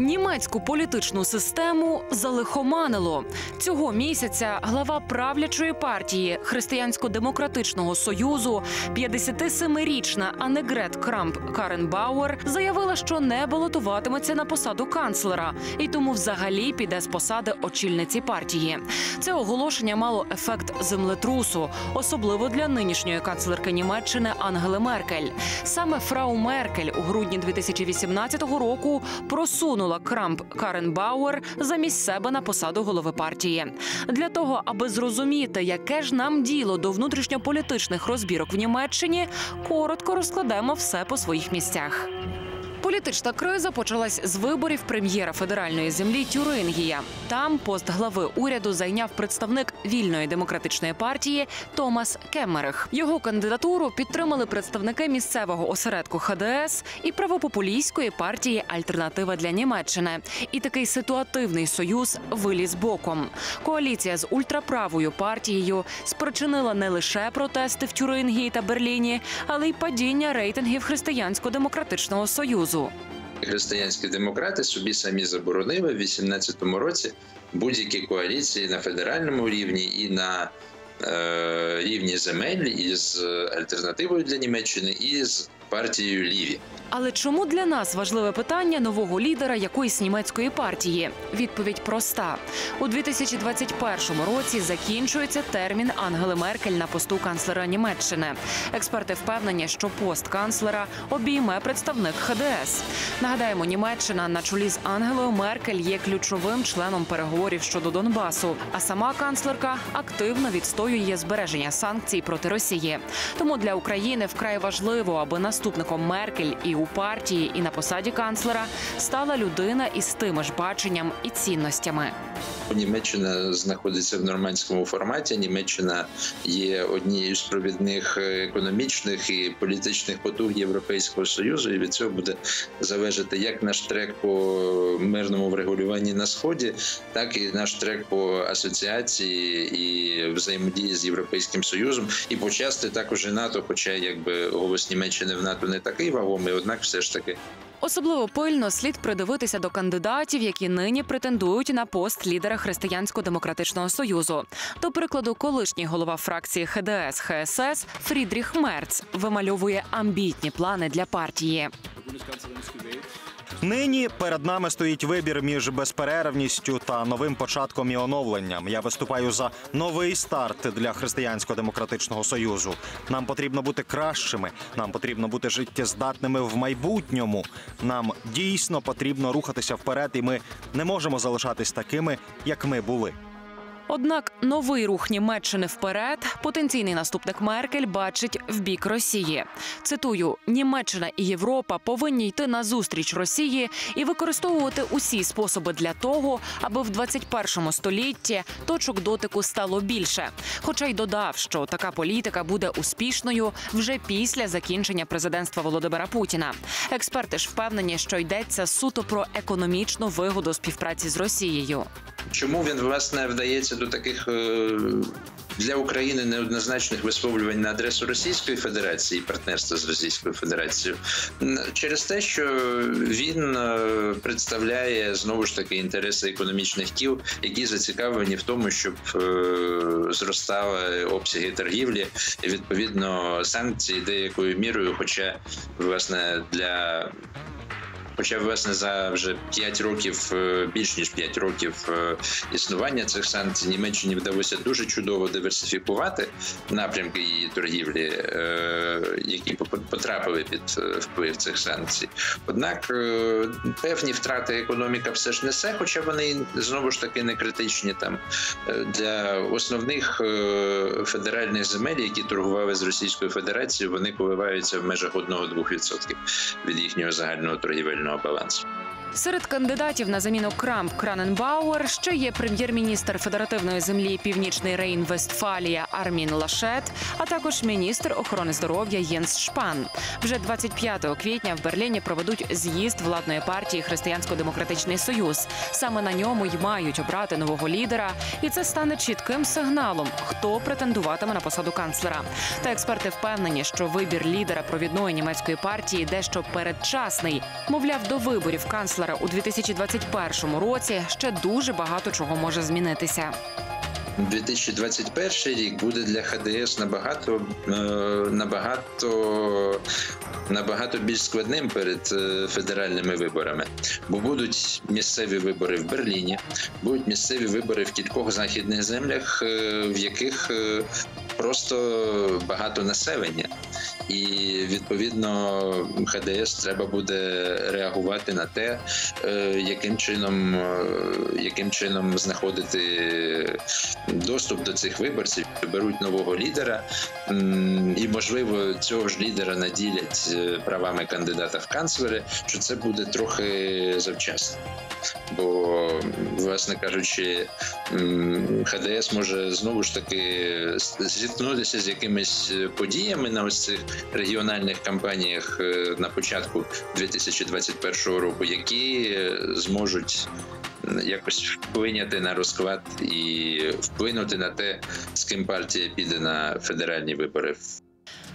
Німецьку політичну систему залихоманило цього місяця. Глава правлячої партії Християнсько-демократичного союзу, 57-річна Аннегрет Крамп Карен Бауер, заявила, що не балотуватиметься на посаду канцлера і тому взагалі піде з посади очільниці партії. Це оголошення мало ефект землетрусу, особливо для нинішньої канцлерки Німеччини Ангели Меркель. Саме фрау Меркель у грудні 2018 року просунула Крамп Карен Бауер замість себе на посаду голови партії. Для того, аби зрозуміти, яке ж нам діло до внутрішньополітичних розбірок в Німеччині, коротко розкладемо все по своїх місцях. Політична криза почалась з виборів прем'єра федеральної землі Тюрингія. Там пост глави уряду зайняв представник вільної демократичної партії Томас Кеммерих. Його кандидатуру підтримали представники місцевого осередку ХДС і правопопулістської партії Альтернатива для Німеччини. І такий ситуативний союз виліз боком. Коаліція з ультраправою партією спричинила не лише протести в Тюрингії та Берліні, але й падіння рейтингів християнсько-демократичного союзу. Християнські демократи собі самі заборонили в 2018 році будь-які коаліції на федеральному рівні і на е, рівні земель із альтернативою для Німеччини і з партією Ліві. Але чому для нас важливе питання нового лідера якоїсь німецької партії? Відповідь проста: у 2021 році закінчується термін Ангели Меркель на посту канцлера Німеччини. Експерти впевнені, що пост канцлера обійме представник ХДС. Нагадаємо, Німеччина на чолі з Ангелою Меркель є ключовим членом переговорів щодо Донбасу. А сама канцлерка активно відстоює збереження санкцій проти Росії. Тому для України вкрай важливо, аби наступником Меркель і у партії, і на посаді канцлера стала людина із тими ж баченням і цінностями. Німеччина знаходиться в нормандському форматі. Німеччина є однією з провідних економічних і політичних потуг Європейського союзу, і від цього буде залежати як наш трек по мирному врегулюванні на сході, так і наш трек по асоціації і взаємодії з європейським союзом, і почасти також і НАТО, хоча якби голос Німеччини в НАТО не такий вагомий, однак все ж таки. Особливо пильно слід придивитися до кандидатів, які нині претендують на пост лідера Християнсько-демократичного союзу. До прикладу, колишній голова фракції ХДС ХСС Фрідріх Мерц вимальовує амбітні плани для партії. Нині перед нами стоїть вибір між безперервністю та новим початком і оновленням. Я виступаю за новий старт для християнсько-демократичного союзу. Нам потрібно бути кращими. Нам потрібно бути життєздатними в майбутньому. Нам дійсно потрібно рухатися вперед, і ми не можемо залишатись такими, як ми були. Однак новий рух Німеччини вперед потенційний наступник Меркель бачить в бік Росії. Цитую: Німеччина і Європа повинні йти на зустріч Росії і використовувати усі способи для того, аби в 21 столітті точок дотику стало більше. Хоча й додав, що така політика буде успішною вже після закінчення президентства Володимира Путіна. Експерти ж впевнені, що йдеться суто про економічну вигоду співпраці з Росією. Чому він власне вдається до таких е, для України неоднозначних висловлювань на адресу Російської Федерації і партнерства з Російською Федерацією? Через те, що він е, представляє знову ж таки інтереси економічних кіл, які зацікавлені в тому, щоб е, зростали обсяги торгівлі і відповідно санкції деякою мірою, хоча власне для Хоча, власне, за вже 5 років, більш ніж 5 років існування цих санкцій Німеччині вдалося дуже чудово диверсифікувати напрямки її торгівлі, які потрапили під вплив цих санкцій. Однак певні втрати економіка все ж несе, хоча вони знову ж таки не критичні там для основних федеральних земель, які торгували з Російською Федерацією, вони коливаються в межах 1-2% від їхнього загального торгівельного know, Bowens. Серед кандидатів на заміну Крамп-Карренбауер ще є прем'єр-міністр федеративної землі Північний Рейн Вестфалія Армін Лашет, а також міністр охорони здоров'я Єнс Шпан. Вже 25 квітня в Берліні проведуть з'їзд владної партії Християнсько-демократичний союз. Саме на ньому й мають обрати нового лідера, і це стане чітким сигналом, хто претендуватиме на посаду канцлера. Та експерти впевнені, що вибір лідера провідної німецької партії дещо передчасний. Мовляв, до виборів канцлера канцлера у 2021 році ще дуже багато чого може змінитися. 2021 рік буде для ХДС набагато е, набагато набагато більш складним перед е, федеральними виборами, бо будуть місцеві вибори в Берліні, будуть місцеві вибори в кількох західних землях, е, в яких просто багато населення. І відповідно ХДС треба буде реагувати на те, е, яким чином, е, яким чином знаходити доступ до цих виборців, беруть нового лідера, і можливо цього ж лідера наділять е, правами кандидата в канцлери, що це буде трохи завчасно. Бо, власне кажучи, ХДС може знову ж таки зіткнутися з якимись подіями на ось цих регіональних кампаніях е, на початку 2021 року, які е, зможуть якось вплиняти на розклад і вплинути на те, з ким партія піде на федеральні вибори.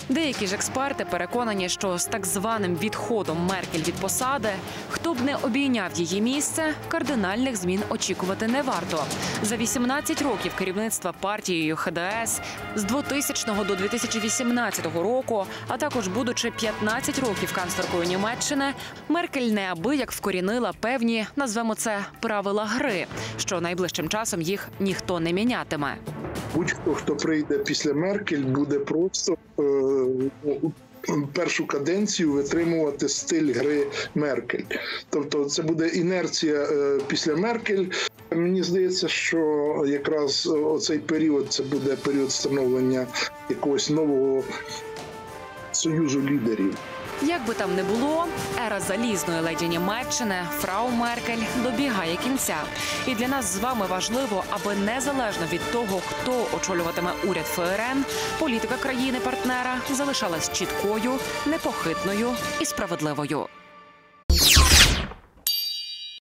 Деякі ж експерти переконані, що з так званим відходом Меркель від посади, хто б не обійняв її місце, кардинальних змін очікувати не варто. За 18 років керівництва партією ХДС з 2000 до 2018 року, а також будучи 15 років канцлеркою Німеччини, Меркель неабияк вкорінила певні, назвемо це правила гри, що найближчим часом їх ніхто не мінятиме. Будь-хто, хто прийде після Меркель, буде просто е, першу каденцію витримувати стиль гри Меркель. Тобто, це буде інерція е, після Меркель. Мені здається, що якраз оцей період це буде період становлення якогось нового союзу лідерів. Як би там не було, ера залізної леді Німеччини Фрау Меркель добігає кінця. І для нас з вами важливо, аби незалежно від того, хто очолюватиме уряд ФРН, політика країни-партнера залишалась чіткою, непохитною і справедливою.